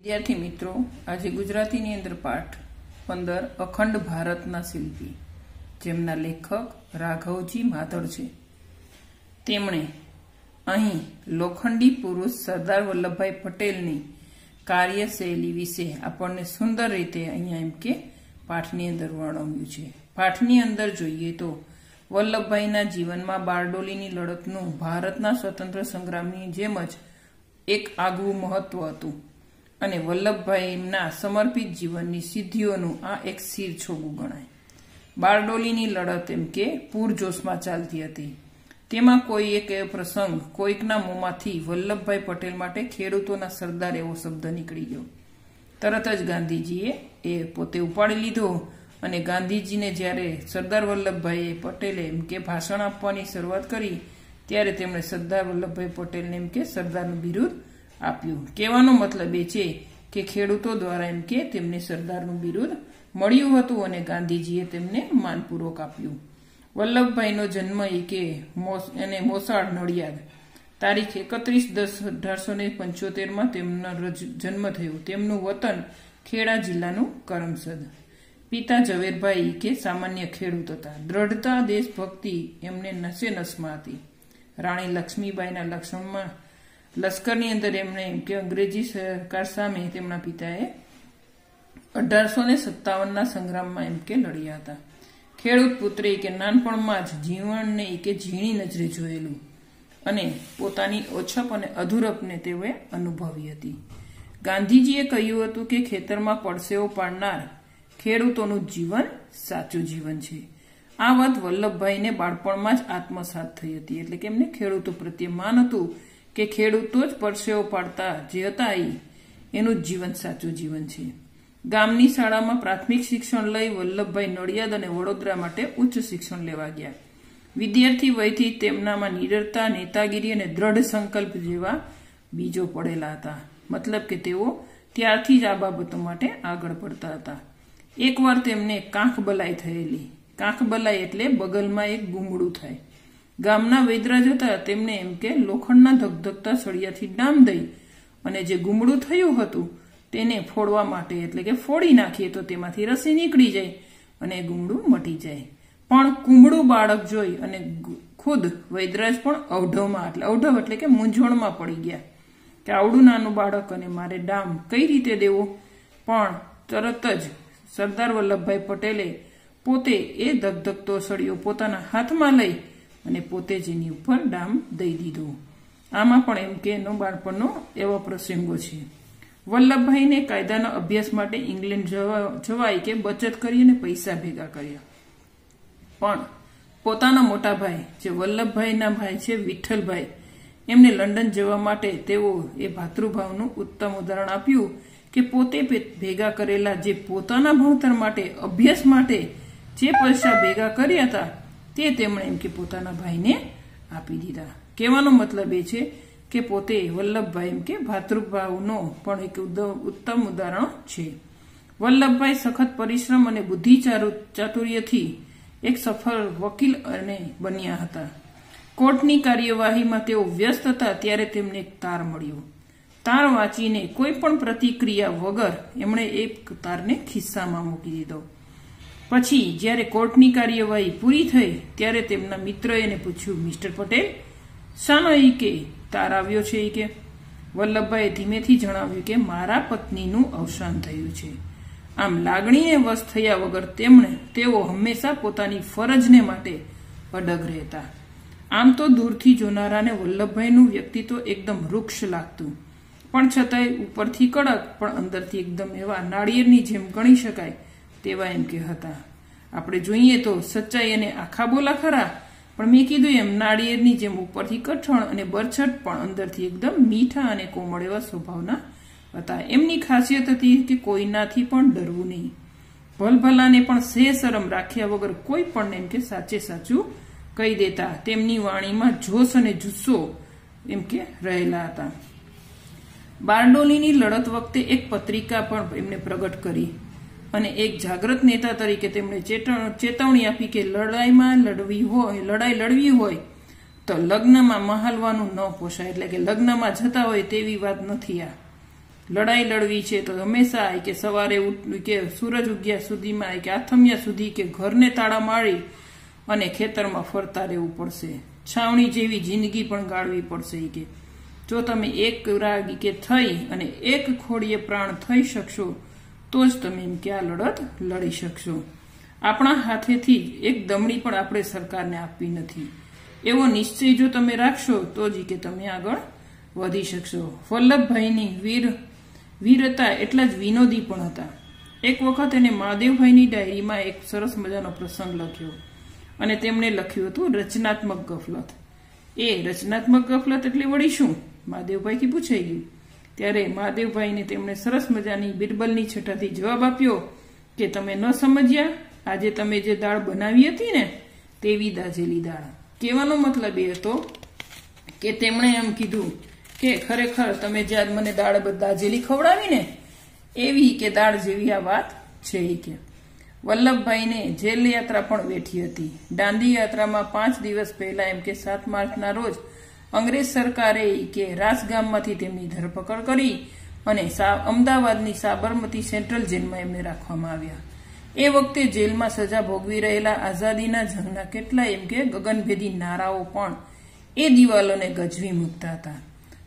વિદ્યાર્થી મિત્રો, આજે ગુજરાતીની અંદર પાઠ પંદર અખંડ ભારતના શિલ્પી, જેમના લેખક રાઘવજી માધળ છે. તેમણે અહીં લોખંડી પુરુષ સરદાર વલ્લભભાઈ પટેલની કાર્યશૈલી વિશે આપણને સુંદર રીતે અહીંયા એમ કે પાઠની અંદર વર્ણવ્યું છે. પાઠની અંદર જોઈએ તો વલ્લભભાઈના જીવનમાં બારડોલીની લડતનું ભારતના સ્વતંત્ર સંગ્રામની જેમ જ એક આગવું મહત્વ હતું. અને વલ્લભભાઈના સમર્પિત જીવનની સિદ્ધિઓનું આ એક શિર છોગું ગણાય. બારડોલીની લડત એમ કે પૂરજોશમાં ચાલતી હતી. તેમાં કોઈ એક એવો પ્રસંગ કોઈકના મોંમાંથી વલ્લભભાઈ પટેલ માટે ખેડૂતોના સરદાર એવો શબ્દ નીકળી ગયો. તરત જ ગાંધીજીએ એ પોતે ઉપાડી લીધો અને ગાંધીજીને જ્યારે સરદાર વલ્લભભાઈએ પટેલે એમ કે ભાષણ આપવાની શરૂઆત કરી, ત્યારે તેમણે સરદાર વલ્લભભાઈ પટેલને એમ કે સરદારનું બિરુદ આપ્યું. કહેવાનો મતલબ એ છે કે ખેડૂતો દ્વારા એમ કે તેમને સરદારનું બિરુદ મળ્યું હતું અને ગાંધીજીએ તેમને માનપૂર્વક આપ્યું. વલ્લભભાઈનો જન્મ એ કે અને મોસાળ નડિયાદ. તારીખ એકત્રીસ દસ અઢારસો ને પંચોતેરમાં તેમનો જન્મ થયો. તેમનું વતન ખેડા જિલ્લાનું કરમસદ. પિતા ઝવેરભાઈ કે સામાન્ય ખેડૂત હતા. દ્રઢતા, દેશભક્તિ એમને નસે નસમાં હતી. રાણી લક્ષ્મીબાઈના લક્ષણમાં લશ્કરની અંદર એમણે એમ કે અંગ્રેજી સરકાર સામે તેમના પિતાએ અઢારસો ને સત્તાવનના સંગ્રામમાં એમ કે લડ્યા હતા. ખેડૂત પુત્રે કે નાનપણમાં જ જીવનને કે ઝીણી નજરે જોયેલું અને પોતાની ઓછપ અને અધૂરપને તેઓએ અનુભવી હતી. ગાંધીજીએ કહ્યું હતું કે ખેતરમાં પડસેવો પાડનાર ખેડૂતોનું જીવન સાચું જીવન છે. આ વાત વલ્લભભાઈને બાળપણમાં જ આત્મસાત થઈ હતી, એટલે કે એમને ખેડૂતો પ્રત્યે માન હતું કે ખેડૂતો જ પરસેવો પાડતા જે હતા એ એનું જ જીવન સાચું જીવન છે. ગામની શાળામાં પ્રાથમિક શિક્ષણ લઈ વલ્લભભાઈ નડિયાદ અને વડોદરા માટે ઉચ્ચ શિક્ષણ લેવા ગયા. વિદ્યાર્થી વયથી તેમનામાં નિડરતા, નેતાગીરી અને દ્રઢ સંકલ્પ જેવા બીજો પડેલા હતા. મતલબ કે તેઓ ત્યારથી જ આ બાબતો માટે આગળ પડતા હતા. એકવાર તેમને કાંખ બલાઈ થયેલી. કાંખ બલાઈ એટલે બગલમાં એક ગુમડું થાય. ગામના વૈદરા જતા તેમને એમ કે લોખંડના ધગધગતા સળિયાથી ડામ દઈ અને જે ગુમડું થયું હતું તેને ફોડવા માટે, એટલે કે ફોડી નાખીએ તો તેમાંથી રસી નીકળી જાય અને ગુમડું મટી જાય. પણ કુમડું બાળક જોઈ અને ખુદ વૈદરાજ પણ અવઢવમાં, એટલે અવઢવ એટલે કે મૂંઝવણમાં પડી ગયા કે આવડું નાનું બાળક અને મારે ડામ કઈ રીતે દેવો? પણ તરત જ સરદાર વલ્લભભાઈ પટેલે પોતે એ ધગધગતો સળિયો પોતાના હાથમાં લઈ અને પોતે જ એની ઉપર ડામ દઈ દીધો. આમાં પણ એમ કે એનો બાળપણનો એવો પ્રસંગો છે. વલ્લભભાઈને કાયદાના અભ્યાસ માટે ઇંગ્લેન્ડ જવાય કે બચત કરી અને પૈસા ભેગા કર્યા. પણ પોતાના મોટા ભાઈ, જે વલ્લભભાઈના ભાઈ છે, વિઠ્ઠલભાઈ, એમને લંડન જવા માટે તેઓ એ ભાતૃભાવનું ઉત્તમ ઉદાહરણ આપ્યું કે પોતે ભેગા કરેલા જે પોતાના ભણતર માટે, અભ્યાસ માટે જે પૈસા ભેગા કર્યા હતા તે તેમણે એમ કે પોતાના ભાઈને આપી દીધા. કહેવાનો મતલબ એ છે કે પોતે વલ્લભભાઈ એમ કે ભાતૃભાવનો પણ એક ઉત્તમ ઉદાહરણ છે. વલ્લભભાઈ સખત પરિશ્રમ અને બુદ્ધિ ચાતુર્યથી એક સફળ વકીલ અને બન્યા હતા. કોર્ટની કાર્યવાહીમાં તેઓ વ્યસ્ત હતા ત્યારે તેમને એક તાર મળ્યો. તાર વાંચીને કોઈ પણ પ્રતિક્રિયા વગર એમણે એક તારને ખિસ્સામાં મૂકી દીધો. પછી જ્યારે કોર્ટની કાર્યવાહી પૂરી થઈ, ત્યારે તેમના મિત્રએ એને પૂછ્યું, મિસ્ટર પટેલ, શાનો એ કે તાર આવ્યો છે એ કે? વલ્લભભાઈએ ધીમેથી જણાવ્યું કે, મારા પત્નીનું અવસાન થયું છે. આમ લાગણીને વશ થયા વગર તેમણે, તેઓ હંમેશા પોતાની ફરજને માટે અડગ રહેતા. આમ તો દૂરથી જોનારાને વલ્લભભાઈનું વ્યક્તિત્વ એકદમ વૃક્ષ લાગતું. પણ છતાંય ઉપરથી કડક, પણ અંદરથી એકદમ એવા નાળિયેરની જેમ ગણી શકાય તેવા એમ કે હતા આપણે જોઈએ તો સચ્ચાઈ અને આખા બોલા ખરા, પણ મેં કીધું એમ, નાળિયેરની જેમ ઉપરથી કઠણ અને બરછટ પણ અંદરથી એકદમ મીઠા અને કોમળ એવા સ્વભાવના હતા. એમની ખાસિયત હતી કે કોઈનાથી પણ ડરવું નહીં. ભલભલાને પણ સે શરમ રાખ્યા વગર કોઈ પણ એમ કે સાચે સાચું કહી દેતા. તેમની વાણીમાં જોશ અને જુસ્સો એમ કે રહેલા હતા. બારડોલીની લડત વખતે એક પત્રિકા પણ એમને પ્રગટ કરી. અને એક જાગૃત નેતા તરીકે તેમણે ચેતવણી આપી કે લડાઈમાં લડવી હોય, લડાઈ લડવી હોય, તો લગ્નમાં મહાલવાનું ન પોસાય એટલે કે લગ્નમાં જતા હોય તેવી વાત નથી આ. લડાઈ લડવી છે તો હંમેશા કે સવારે કે સૂરજ ઉગ્યા સુધીમાં કે આથમ્યા સુધી કે ઘરને તાળા મારી અને ખેતરમાં ફરતા રહેવું પડશે. છાવણી જેવી જિંદગી પણ ગાળવી પડશે કે. જો તમે એક રાગ કે થઈ અને એક ખોડીએ પ્રાણ થઈ શકશો તો જ તમે એમ કે આ લડત લડી શકશો. આપણા હાથેથી એક દમડી પણ આપણે સરકારને આપવી નથી. એવો નિશ્ચય જો તમે રાખશો, તો જ કે તમે આગળ વધી શકશો. વલ્લભભાઈની વીર વીર હતા એટલા જ વિનોદી પણ હતા. એક વખત એને મહાદેવભાઈની ડાયરીમાં એક સરસ મજાનો પ્રસંગ લખ્યો. અને તેમણે લખ્યું હતું, રચનાત્મક ગફલત. એ રચનાત્મક ગફલત એટલે વળી શું? મહાદેવભાઈથી પૂછાઈ ગયું. ત્યારે મહાદેવભાઈને તેમણે સરસ મજાની બિરબલની છઠ્ઠાથી જવાબ આપ્યો કે તમે ન સમજ્યા, આજે તમે જે દાળ બનાવી હતી ને, તેવી દાજેલી દાળ. કહેવાનો મતલબ એ હતો કે તેમણે એમ કીધું કે ખરેખર તમે જે મને દાળ દાજેલી ખવડાવી ને, એવી કે દાળ જેવી આ વાત છે કે. વલ્લભભાઈને જેલ યાત્રા પણ વેઠી હતી. દાંડી યાત્રામાં પાંચ દિવસ પહેલા એમ કે સાત માર્ચના રોજ અંગ્રેજ સરકારે કે રાસ ગામમાંથી તેમની ધરપકડ કરી અને અમદાવાદની સાબરમતી સેન્ટ્રલ જેલમાં એમને રાખવામાં આવ્યા. એ વખતે જેલમાં સજા ભોગવી રહેલા આઝાદીના જંગના કેટલા એમ કે ગગનભેદી નારાઓ પણ એ દિવાલોને ગજવી મૂકતા હતા.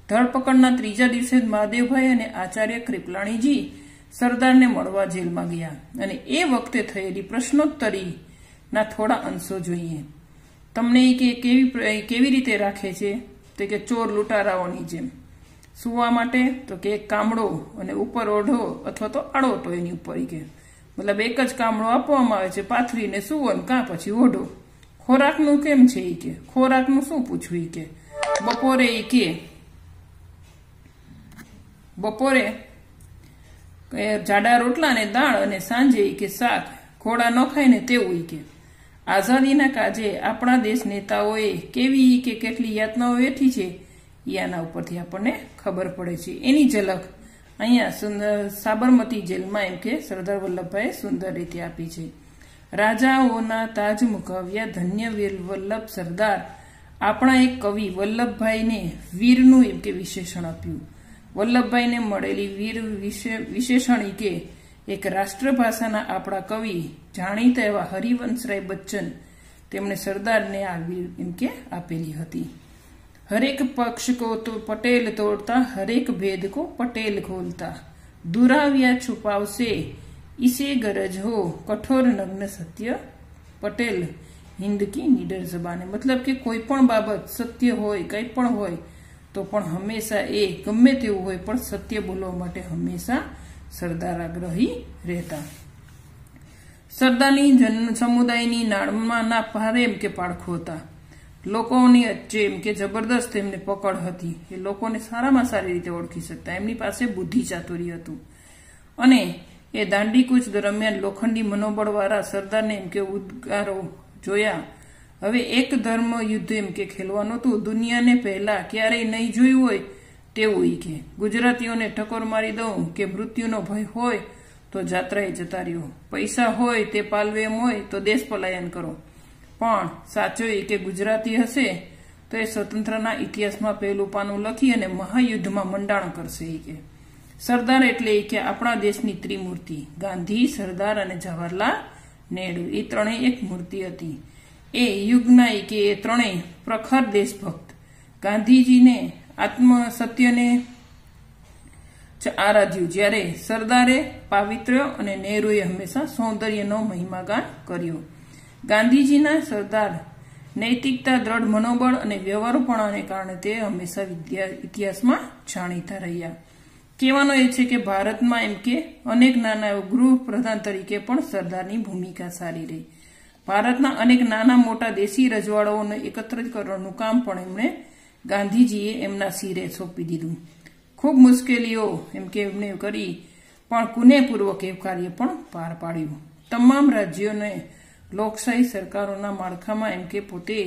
ધરપકડના ત્રીજા દિવસે મહાદેવભાઈ અને આચાર્ય કૃપલાણીજી સરદારને મળવા જેલમાં ગયા અને એ વખતે થયેલી પ્રશ્નોત્તરીના થોડા અંશો જોઈએ. તમને કે કેવી કેવી રીતે રાખે છે? તો કે ચોર લૂંટારાઓની જેમ. સુવા માટે તો કે એક કામડો અને ઉપર ઓઢો અથવા તો આડોટો એની ઉપર કે. મતલબ એક જ કામડો આપવામાં આવે છે પાથરીને સુવો ને કાં પછી ઓઢો. ખોરાકનું કેમ છે એ કે? ખોરાકનું શું પૂછવું કે? બપોરે એ કે, બપોરે જાડા રોટલા ને દાળ અને સાંજે કે શાક, ઘોડા ન ખાય ને તેવું કે. આઝાદીના કાજે આપણા દેશ નેતાઓએ કેવી કે કેટલી યાતનાઓ વેઠી છે એ આના ઉપરથી આપણને ખબર પડે છે. એની ઝલક અહીંયા સાબરમતી જેલમાં એમ કે સરદાર વલ્લભભાઈએ સુંદર રીતે આપી છે. રાજાઓના તાજ મુકાવ્યા ધન્ય વીર વલ્લભ સરદાર. આપણા એક કવિ વલ્લભભાઈને વીરનું એમ કે વિશેષણ આપ્યું. વલ્લભભાઈને મળેલી વીર વિશેષણ કે એક રાષ્ટ્રભાષાના આપણા કવિ જાણીતા એવા હરિવંશરાય બચ્ચન તેમણે સરદારને આ એમ કે આપેલી હતી. હરેક પક્ષ કો તો પટેલ તોડતા, હરેક ભેદ કો પટેલ ખોલતા. દુરાવ્યા છુપાવશે ઈસે ગરજ હો, કઠોર નગ્ન સત્ય પટેલ. હિન્દ કી નીડર જબાને. મતલબ કે કોઈ પણ બાબત સત્ય હોય, કંઈ પણ હોય, તો પણ હંમેશા એ ગમે તેવું હોય, પણ સત્ય બોલવા માટે હંમેશા સરદાર આગ્રહી રહેતા. સરદારની જન સમુદાયની નાળમાં ના ભારે એમ કે પાળખો હતા. લોકોની વચ્ચે એમ કે જબરદસ્ત એમને પકડ હતી. એ લોકોને સારામાં સારી રીતે ઓળખી શકતા. એમની પાસે બુદ્ધિ ચાતુરી હતું. અને એ દાંડીકૂચ દરમિયાન લોખંડી મનોબળવાળા સરદારને એમ કે ઉદ્ગારો જોયા. હવે એક ધર્મ યુદ્ધ એમ કે ખેલવાનું હતું દુનિયાને પહેલા ક્યારેય નહીં જોયું હોય તેવું કે, ગુજરાતીઓને ટકોર મારી દઉં કે મૃત્યુનો ભય હોય તો જાત્રાએ જતા રહ્યો. પૈસા હોય તે પાલવે એમ હોય તો દેશ પલાયન કરો. પણ સાચો એ કે ગુજરાતી હશે તો એ સ્વતંત્રના ઇતિહાસમાં પહેલું પાનું લખી અને મહાયુદ્ધમાં મંડાણ કરશે એ કે. સરદાર એટલે એ કે આપણા દેશની ત્રિમૂર્તિ, ગાંધી, સરદાર અને જવાહરલાલ નેહરુ. એ ત્રણેય એક મૂર્તિ હતી. એ યુગના એ કે એ ત્રણેય પ્રખર દેશભક્ત. ગાંધીજીને આત્મ સત્યને આરાધ્યું. જ્યારે સરદારે પાવિત્ર્ય અને નહેરુએ હંમેશા સૌંદર્યનો મહિમાગાન કર્યો. ગાંધીજીના સરદાર નૈતિકતા, દ્રઢ મનોબળ અને વ્યવહારપણાને કારણે તે હંમેશા ઇતિહાસમાં જાણીતા રહ્યા. કહેવાનો એ છે કે ભારતમાં એમ કે અનેક નાના ગૃહ પ્રધાન તરીકે પણ સરદારની ભૂમિકા સારી રહી. ભારતના અનેક નાના મોટા દેશી રજવાડાઓને એકત્રિત કરવાનું કામ પણ એમણે ગાંધીજીએ એમના સિરે સોંપી દીધું. ખૂબ મુશ્કેલીઓ એમ કે એમને કરી, પણ કુનેપૂર્વક એ કાર્ય પણ પાર પાડ્યું. તમામ રાજ્યોને લોકશાહી સરકારોના માળખામાં એમ કે પોતે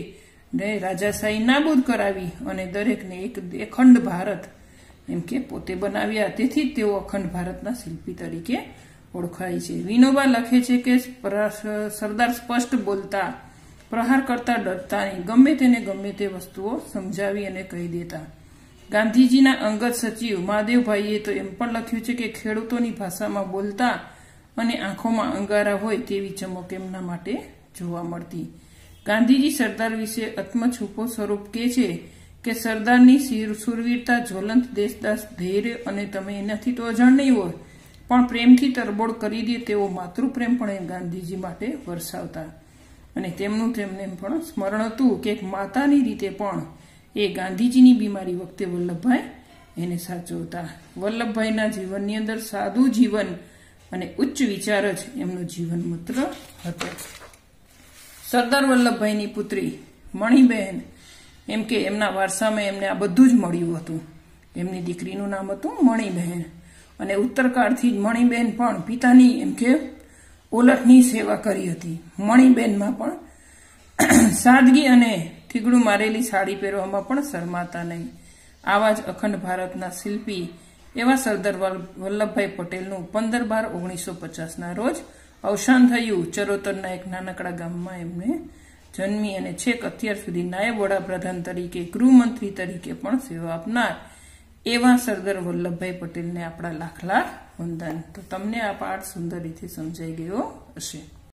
રાજાશાહી નાબૂદ કરાવી અને દરેકને એક અખંડ ભારત એમ કે પોતે બનાવ્યા. તેથી તેઓ અખંડ ભારતના શિલ્પી તરીકે ઓળખાય છે. વિનોબા લખે છે કે સરદાર સ્પષ્ટ બોલતા પ્રહાર કરતા ડરતા નહીં ગમે તેને ગમે તે વસ્તુઓ સમજાવી અને કહી દેતા. ગાંધીજીના અંગત સચિવ મહાદેવભાઈએ તો એમ પણ લખ્યું છે કે ખેડૂતોની ભાષામાં બોલતા અને આંખોમાં અંગારા હોય તેવી ચમક એમના માટે જોવા મળતી. ગાંધીજી સરદાર વિશે આત્મછૂપો સ્વરૂપ કે છે કે સરદારની સુરવીરતા જ્વલંત દેશદાસ ધૈર્ય અને તમે એનાથી તો અજાણ નહીં હોય, પણ પ્રેમથી તરબોળ કરી દે તેવો માતૃપ્રેમ પણ એ ગાંધીજી માટે વરસાવતા. અને તેમનું તેમને પણ સ્મરણ હતું કે એક માતાની રીતે પણ એ ગાંધીજીની બીમારી વખતે વલ્લભભાઈ એને સાચવતા. વલ્લભભાઈના જીવનની અંદર સાદું જીવન અને ઉચ્ચ વિચાર જ એમનું જીવન મંત્ર હતો. સરદાર વલ્લભભાઈની પુત્રી મણિબહેન એમ કે એમના વારસામાં એમને આ બધું જ મળ્યું હતું. એમની દીકરીનું નામ હતું મણિબહેન અને ઉત્તરકાળથી જ મણિબહેન પણ પિતાની, એમ કે ઓલખની સેવા કરી હતી. મણિબેનમાં પણ સાદગી અને થીગડું મારેલી સાડી પહેરવામાં પણ શરમાતા નહીં. આવા જ અખંડ ભારતના શિલ્પી એવા સરદાર વલ્લભભાઈ પટેલનું પંદર બાર ઓગણીસો પચાસના રોજ અવસાન થયું. ચરોતરના એક નાનકડા ગામમાં એમને જન્મી અને છેક અત્યાર સુધી નાયબ વડાપ્રધાન તરીકે, ગૃહમંત્રી તરીકે પણ સેવા આપનાર એવા સરદાર વલ્લભભાઈ પટેલને આપણા લાખ લાખ વંદન. તો તમને આ પાઠ સુંદર રીતે સમજાઈ ગયો હશે.